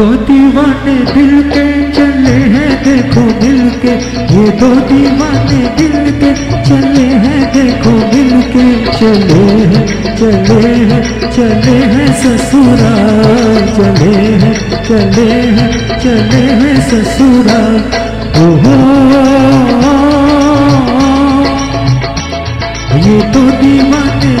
दो दीवाने दिल के चले हैं, देखो दिल के ये दो दीवाने दिल के चले हैं, देखो दिल के चले हैं चले हैं चले हैं ससुराल। चले हैं चले हैं चले हैं ससुराल। ये तो दीवाने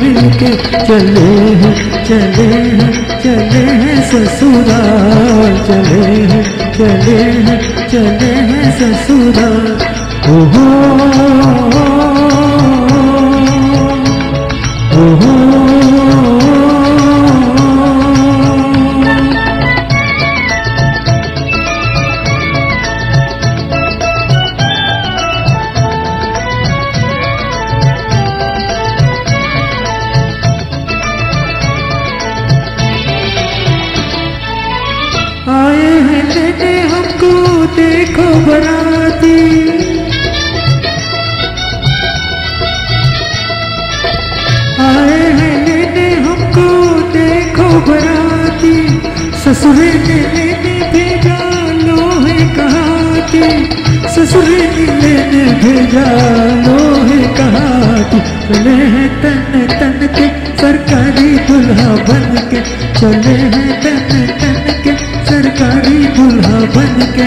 देखो मिल के चले हैं चले हैं चले हैं ससुराल, चले हैं चले हैं चले हैं ससुराल। ओहो ओहो। देखो बराती। आए हैं लेने हमको देखो बराती। ससुरे ने लेने भेजा, लोहे कहाती। ससुरे ने लेने भेजा, लोहे कहाती। चले हैं तन तन के सरकारी दुल्हा बन के चले हैं तन तन के सरकारी दुल्हा बन के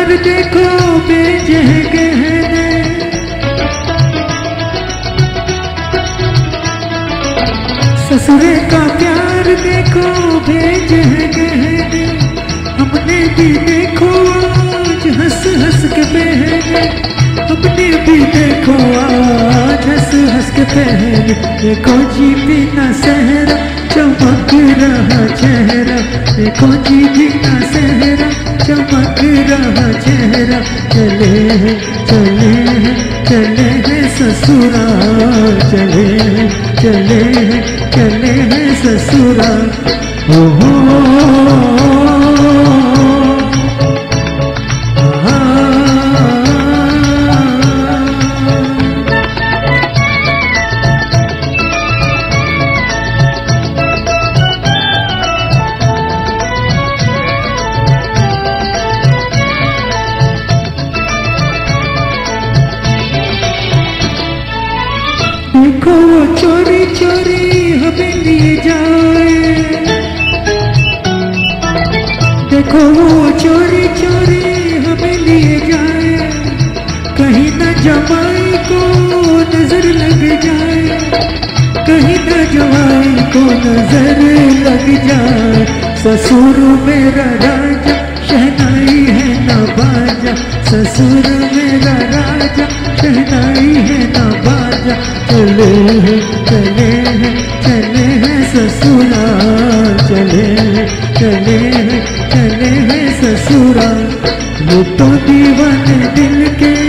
ससुरे का प्यार देखो, भेजे गहने हमने भी देखो, आज हंस हंस के बहने हमने भी देखो, आज हंस हंस के बहने देखो जी बिना सहरा, चमक रहा चेहरा। देखो जी बिना सहरा, चमक रहा चेहरा। चले हैं चले हैं चले हैं ससुराल। चले हैं, चले हैं ओ हैं जमाई को नज़र लग जाए, कहीं न जमाई को नज़र लग जाए। ससुर मेरा राजा, शहनाई है ना बाजा। ससुर मेरा राजा, शहनाई है ना बाजा। चले हैं चले हैं चले हैं ससुरा। चले हैं चले हैं चले हैं ससुरा। ये तो दीवाने दिल के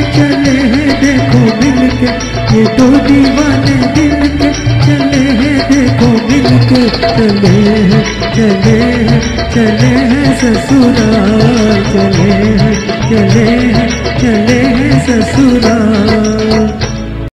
मिल के, ये तो दीवाने दिल के चले हैं, देखो मिल के चले हैं चले हैं चले हैं ससुराल, चले हैं चले हैं चले हैं ससुराल।